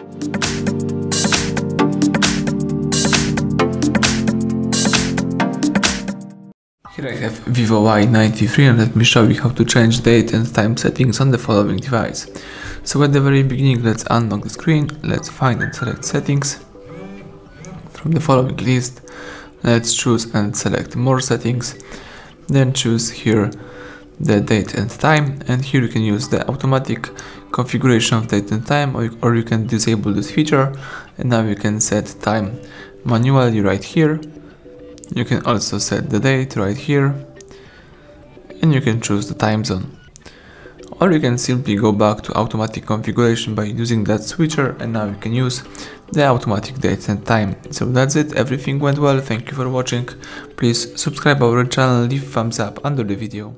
Here I have Vivo Y93 and let me show you how to change date and time settings on the following device. So at the very beginning let's unlock the screen, let's find and select settings. From the following list let's choose and select more settings, then choose here the date and time and here you can use the automatic configuration of date and time or, or you can disable this feature and now you can set time manually right here you can also set the date right here and you can choose the time zone. Or you can simply go back to automatic configuration by using that switcher and now you can use the automatic date and time. So that's it, everything went well, thank you for watching. Please subscribe our channel, leave thumbs up under the video.